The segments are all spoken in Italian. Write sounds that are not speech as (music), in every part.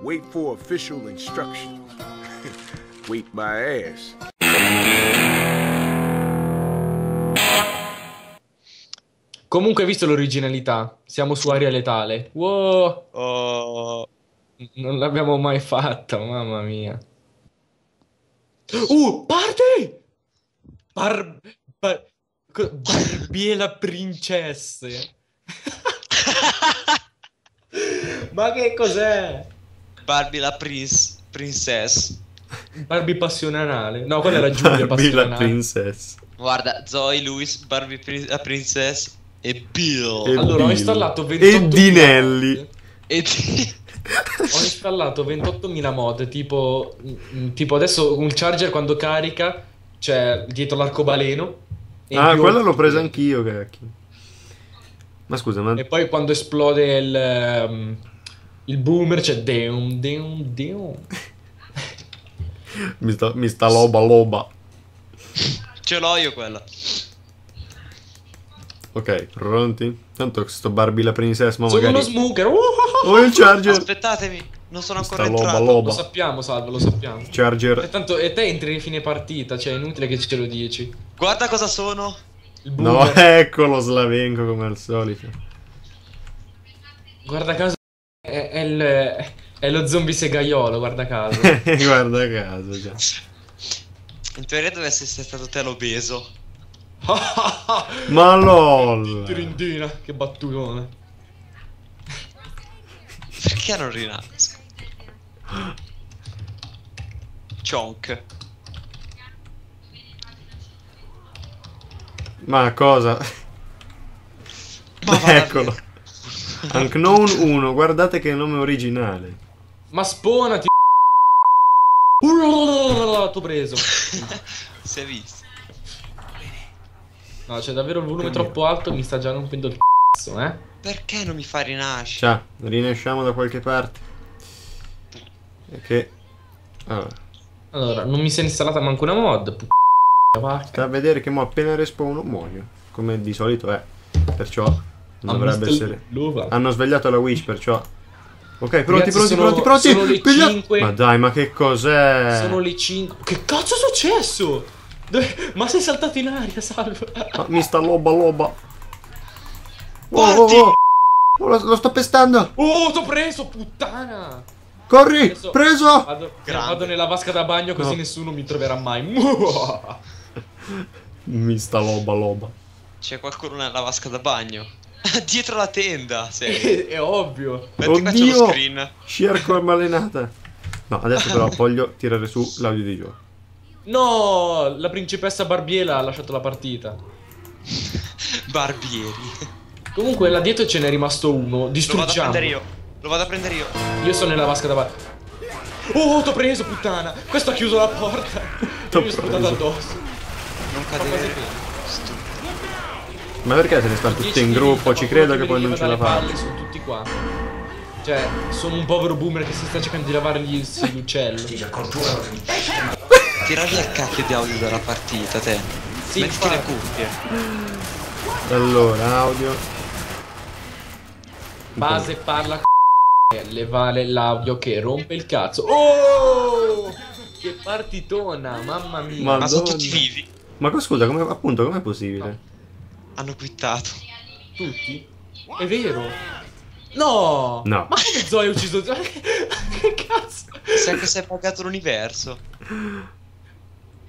Wait for official instructions. (laughs) Wait my ass. Comunque, visto l'originalità, siamo su aria letale. Wow, Oh, non l'abbiamo mai fatta, mamma mia. Uh, party! Bar... Bar... Barbiela princesse. Ma che cos'è? Barbie la prince, princess. Barbie passionale. No, quella era Giulia Barbie la princess. Guarda, Zoe, Louis, Barbie prin- la princess e Bill. E Allora, ho Bill. installato E 28.000 Dinelli. mod. E ti- Ho installato 28.000 mod, tipo, mm, tipo adesso un charger quando carica c'è dietro l'arcobaleno. e Ah, quella l'ho presa anch'io, cacchio. Ma scusa, ma E poi quando esplode il, ehm, il boomer c'è deum, deum, deum. (laughs) mi sta, mi sta loba loba. Ce l'ho io quella. Ok, pronti? Tanto sto Barbie la princess, ma Sono uno magari... smoker. Uh, uh, uh. Oh, il charger! Aspettatemi, non sono Sta ancora loba entrato. Lo loba. sappiamo, Salvo, lo sappiamo. E Charger... tanto e te entri in fine partita, cioè è inutile che ce lo dici. Guarda cosa sono. Il No, (laughs) boomer, eccolo Slavenko come al solito. guarda caso, è, è il, è lo zombie segaiolo, guarda caso. (laughs) Guarda caso, già. In teoria deve essere stato te l'obeso. (laughs) Ma lol! Tirindina, che battutone. Perché non rinasco? Chonk. Ma cosa? Ma (laughs) Eccolo. Unknown 1, guardate che nome originale. Ma spawnati. Uh, T'ho preso. (laughs) Si è visto. No, c'è davvero il volume troppo alto, mi sta già rompendo il cazzo, eh. Perché non mi fa rinascere? Ciao, rinasciamo da qualche parte. E che... Allora, Allora, non mi si è installata manco una mod. P- vacca. sta a vedere che mo appena respawno muoio. Come di solito è. Perciò dovrebbe essere... Luva. Hanno svegliato la Wish, perciò... Ok, pronti, Ragazzi, pronti, sono- pronti, pronti! sono le Piglia- 5. Ma dai, ma che cos'è? Sono le 5. Che cazzo è successo? Dove- Ma sei saltato in aria, salvo. Ma mi sta loba loba. Oh, Guardi! oh, oh. Oh, lo, lo sto pestando! Oh, t'ho preso, puttana! Corri! Adesso- Preso! Vado, Grande. vado nella vasca da bagno così No. nessuno mi troverà mai. (laughs) Mi sta loba loba. C'è qualcuno nella vasca da bagno. (laughs) Dietro la tenda, sei. è, (laughs) è ovvio. Metti c'è lo Oddio! screen. Circo è balenata. No, adesso però (laughs) voglio tirare su l'audio di gioco. No, la principessa Barbiela ha lasciato la partita. Barbieri. Comunque là dietro ce n'è rimasto uno. Lo vado a Distruggiamo. prendere io. Lo vado a prendere io. Io sono nella vasca da bagno. Oh, t'ho preso, puttana! Questo ha chiuso la porta. T'ho Io mi ho sputato addosso. Non cadere. Ma perché se ne stanno tutti in gruppo? Ci credo che poi non ce la fanno. Sono tutti qua. Cioè, sono un povero boomer che si sta cercando di lavare gli l'uccello. Tira via il (laughs) cacchio di audio dalla partita, te. Sì, Mettiti le cuffie. Allora, audio. Base parla c***o, le vale l'audio che rompe il cazzo. Oh! Che partitona, mamma mia. Ma- Ma sono Madonna. tutti vivi. Ma scusa, come, appunto, com'è possibile? Hanno quittato. Tutti? È vero? No! No. Ma come Zoe ha ucciso Zoe? (laughs) che cazzo? Sai che si è pagato l'universo.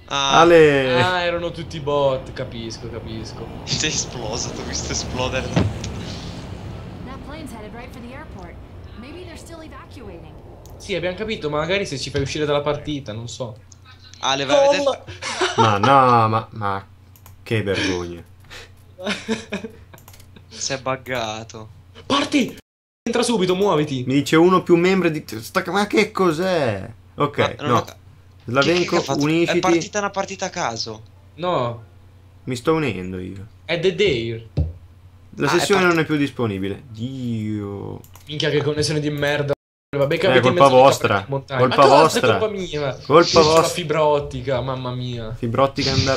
Ah, Ale! Ah, erano tutti bot, capisco, capisco. (laughs) sei esploso, ti ho visto esplodere. That plane's headed right for the airport. Maybe they're still evacuating. Sì, abbiamo capito, ma magari se ci fai uscire dalla partita, non so. Ale, vai a vedere. Ma no, ma, ma che vergogna. (laughs) Si è buggato. Parti! Entra subito, muoviti. Mi dice uno più membri di... Ma che cos'è? Ok, Ma no. ho- Slavenko, Che-? È partita una partita a caso. No, Mi sto unendo io. è The Dare. La Ah, è sessione part- non è più disponibile. Dio. Minchia che connessione di merda. Vabbè, che Eh, colpa vostra. Colpa vostra. È colpa mia. Colpa la vostra. fibra ottica, mamma mia. Fibrottica andare.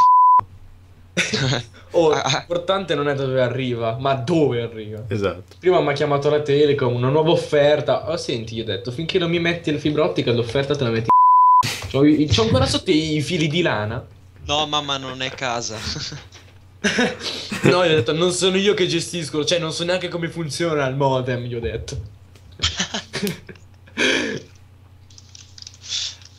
(laughs) Oh, Ah, ah. l'importante non è dove arriva, ma dove arriva. Esatto. Prima mi ha chiamato la Telecom, una nuova offerta. Oh, senti, gli ho detto, finché non mi metti la fibra ottica, l'offerta te la metti. (laughs) C'ho, c'ho ancora sotto i fili di lana. No, mamma non è casa. (laughs) No, gli ho detto, non sono io che gestisco, cioè non so neanche come funziona il modem, gli ho detto.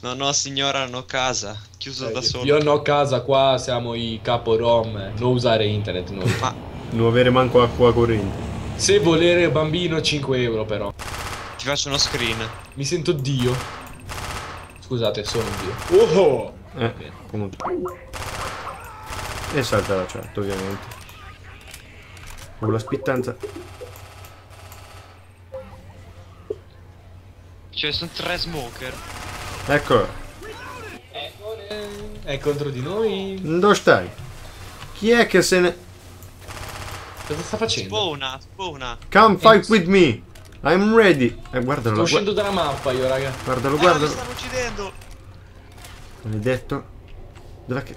No, no, signora, non ho casa. Chiuso da solo. Io non ho casa qua, siamo i capo rom, eh, non usare internet noi. Ma Non avere manco acqua corrente. Se volere bambino 5 euro però. ti faccio uno screen. Mi sento Dio. Scusate, sono Dio. Oh! Eh, comunque. E salta la chat, ovviamente. Con la spittanza. Cioè, sono tre smoker. Ecco, È contro di noi. dove stai? Chi è che se ne... Cosa sta facendo? Spawna, spawna. Come fight with me! I'm ready! Eh, guardalo, Sto uscendo dalla mappa io, raga. guardalo, Ah, mi guardalo. stanno uccidendo. Maledetto. Dov'è che...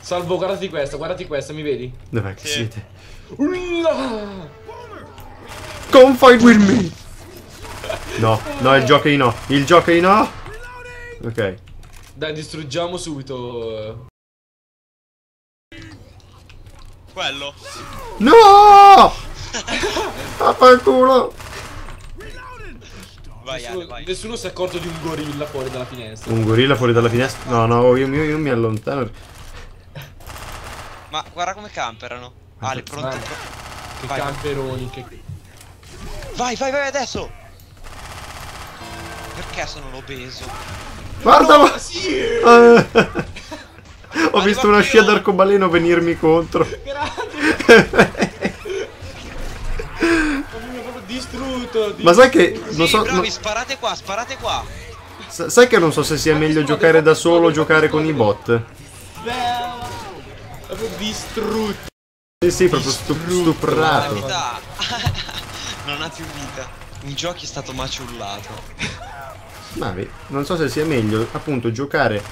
Salvo, guardati questa, guardati questa, mi vedi? Dov'è che Sì. siete? Ulla! Come fight with me! No, no, il jockey no. Il jockey no! Ok. Dai, distruggiamo subito. Quello. No! (laughs) Vaffanculo! Vai, Nessuno, vai. nessuno si è accorto di un gorilla fuori dalla finestra. Un gorilla fuori dalla finestra? No, no, io, io- io mi allontano. Ma guarda come camperano. Ale, pronto? Vai. pro- Che Vai. camperoni, che... Vai, vai, vai adesso. Perché sono l'obeso? Guardalo! Sì! Eh. (laughs) Ho Arriva visto una scia d'arcobaleno venirmi contro. Grazie! Mi ha proprio distrutto. Ma sai che non sì, so, bravi, no- sparate qua, sparate qua. sa- sai che non so se sia meglio giocare da solo o giocare con i bot. Bella! Proprio distrutto. Sì, sì, proprio La stuprato. vita (laughs) non ha più vita. Un gioco è stato maciullato. Vabbè, non so se sia meglio appunto giocare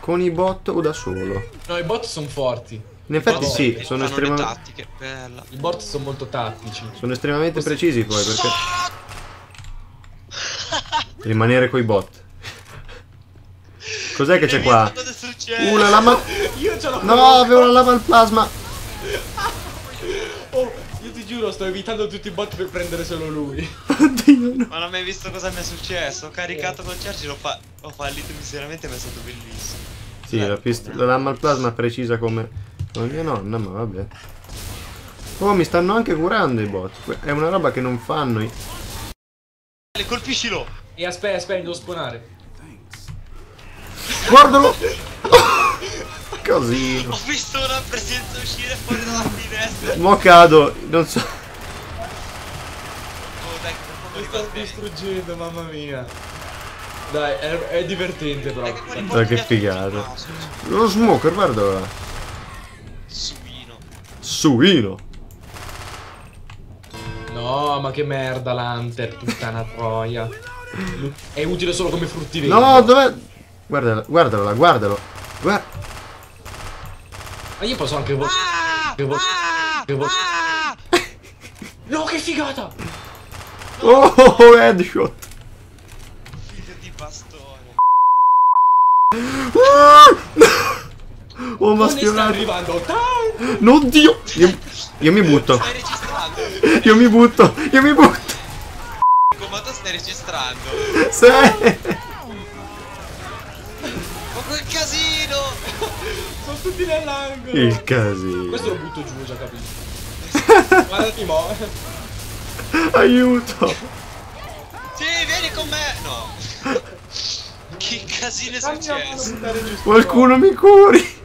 con i bot o da solo. No, i bot sono forti. In effetti sì, sono, fanno le estrema- tattiche, bella. I bot sono molto tattici. sono estremamente precisi poi perché... (laughs) Rimanere coi bot. Cos'è che c'è qua? La lama... Io ce l'ho No, avevo la lava al plasma. Giuro, sto evitando tutti i bot per prendere solo lui. (laughs) Oddio, no. Ma non hai mai visto cosa mi è successo? Ho caricato con Cerci, l'ho fa- ho fallito miseramente, ma è stato bellissimo. Sì, la, pist- la lama al plasma è precisa come... come mia nonna, ma vabbè. Oh, mi stanno anche curando i bot. È una roba che non fanno i... Colpiscilo! E aspetta, aspetta, devo spawnare. Guardalo! (laughs) Casino. Ho visto una presenza uscire fuori dalla finestra. Mo cado, non so... Oh, dai, Mi bene. distruggendo, mamma mia. Dai, è, è divertente però. Dai, che figata. Scusa. Lo smoker, guarda là. Suino. Suino. No, ma che merda l'Hunter, puttana troia. È utile solo come fruttivendolo. No, dov'è? Guardalo, guardalo guardalo. Guarda. Ma io posso anche vo- Ah! che vo- Ah! che vo- Ah! No, che figata! Oh, headshot. Figlio di bastone. Oh, ma sta arrivando. No, Dio. Io, io mi butto. Stai registrando? Io mi butto. Io mi butto. Ma tu stai registrando? Sì. Nell'angolo. Il casino. Questo lo butto giù, già capito. (laughs) Guardati mo. Aiuto. Sì, vieni con me! No! Che casino è successo? Qualcuno mi curi.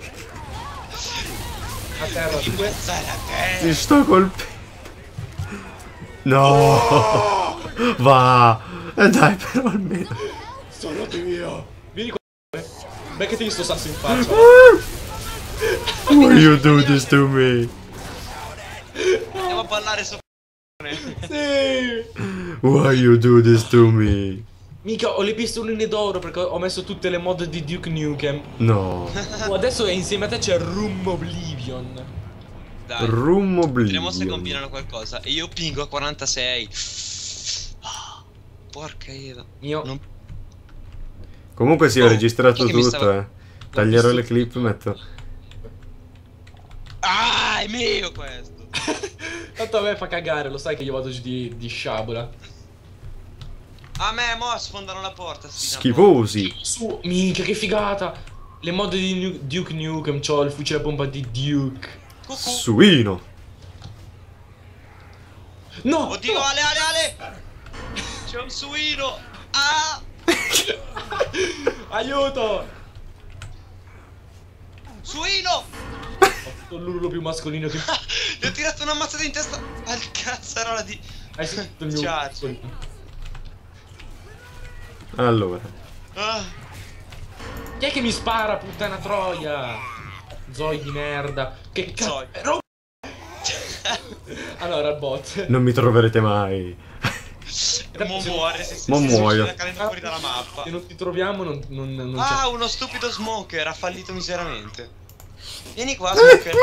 A terra. Di guazzare a te! Ti sto colpendo. No. Va. Eh, dai, però almeno. Sono Dio. Vieni qua. Beccati sto sasso in faccia. Why you do this to me? Andiamo a ballare sopra. Sì. Why you do this to me? Mica ho le pistoline d'oro perché ho messo tutte le mod di Duke Nukem. No. Oh, adesso insieme a te c'è Room Oblivion. Dai. Room Vediamo se Oblivion. combinano qualcosa. E io pingo a 46. Ah, Porca Eva. Io Non... Comunque sì, ho Oh, registrato tutto, stava- eh. Taglierò le clip, metto. Ah, è mio questo. (laughs) Tanto a me fa cagare, lo sai che io vado giù di, di sciabola. A me, mo sfondano la porta. Schifosi. Su, minchia, che figata! Le mod di Nu- Duke Nukem, c'ho il fucile a pompa di Duke. Cucù. Suino. No! Oddio, no! Ale, Ale, Ale. C'è un suino. Ah, (laughs) Aiuto! suino. Ho l'urlo più mascolino che... (laughs) Gli ho tirato una mazzata in testa al cazzarola di... Hai sentito il mio... Charge. Allora. Ah, Chi è che mi spara, puttana troia? Zoi di merda. Che cazzo... Ro- (laughs) allora, bot. Non mi troverete mai. mo muore se si Mo si muoio. fuori dalla mappa. Se non ti troviamo non, non, non. Ah, uno stupido smoker ha fallito miseramente. Vieni qua, smoker.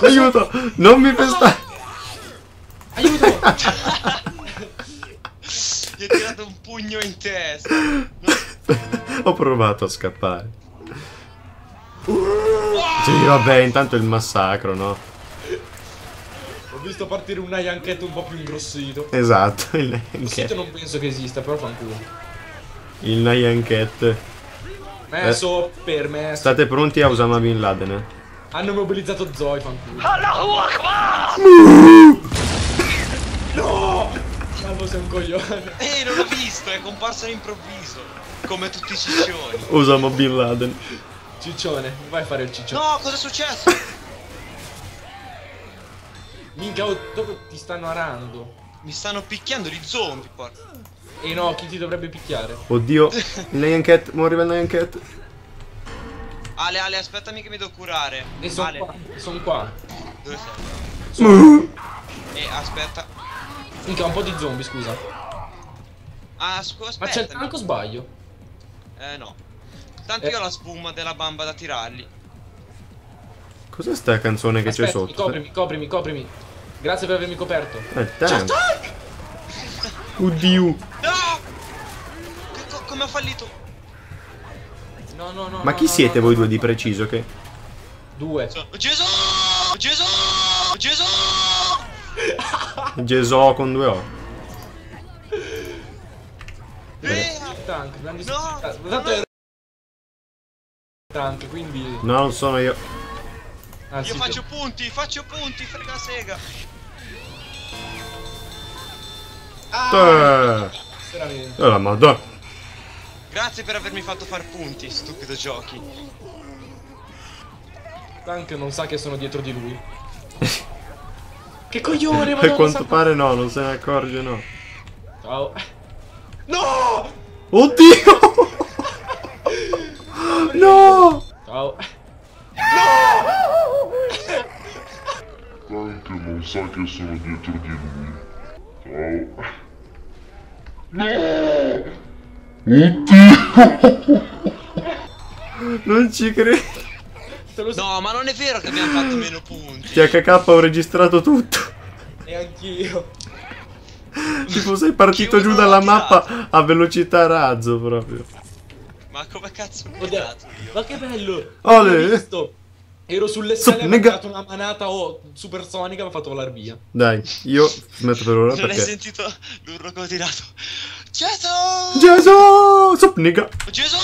(laughs) Aiuto! Non mi pestare! Aiuto! (laughs) Gli ho tirato un pugno in testa. Ho provato a scappare. Sì, vabbè, intanto il massacro, no? Ho visto partire un Nyanket un po' più ingrossito. Esatto, il Ingrossito Nyan non penso che esista, però fanculo. Il Nyan Cat. Messo per me. State pronti a Osama Bin Laden, eh? Hanno mobilizzato Zoe, fanculo. No! Salvo sei un coglione. Ehi, non l'ho visto, è comparso all'improvviso. Come tutti i ciccioni. Osama Bin Laden. Ciccione, vai a fare il ciccione. No, cosa è successo? Minchia, oh, dove ti stanno arando? Mi stanno picchiando gli zombie, porca. E no, chi ti dovrebbe picchiare? Oddio, (laughs) Nyan Cat, moriva il Nyan Cat. Ale, Ale, aspettami che mi devo curare. E sono qua, sono qua. dove sei? Eh, aspetta. Minchia, un po' di zombie, scusa. Ah, scu- Ma aspetta. c'è il tank o sbaglio? Eh, no. Tanto Eh. io ho la spuma della bamba da tirarli. Cos'è sta canzone che c'è Aspetta, mi sotto? coprimi, coprimi, coprimi. Grazie per avermi coperto. Eh, tank. Oddio. No! Che co- come ho fallito? No, no, no. Ma no, chi no, siete no, voi no, due no. di preciso che... Due. Gesù! Gesù! Gesù! Gesò con due O. Eh, Tank, grandi No! Tanto è tank, quindi. No, non sono io. Anzi, Io faccio punti, faccio punti, frega sega. Eh, veramente. eh, la madonna. Grazie per avermi fatto far punti, stupido giochi. Tank non sa che sono dietro di lui. (laughs) che coglione, A madonna, quanto pare no, non se ne accorge, no. Ciao. (laughs) No! Oddio! (laughs) No! Ciao. Tank non sa che sono dietro di lui. Ciao. Non ci credo. No, ma non è vero che abbiamo fatto meno punti. THK ho registrato tutto. E anch'io. Tipo sei partito giù dalla mappa a velocità razzo proprio. Ma come cazzo Oddio, dato io? Ma che bello! Ole. L'ho visto. Ero sulle scale, Sup, mi ha nigga. dato una manata oh, supersonica e mi ha fatto volare via. Dai, io smetto per ora Non hai perché... sentito l'urlo che ho tirato? Gesù! Gesù! Sup, nigga. Gesù!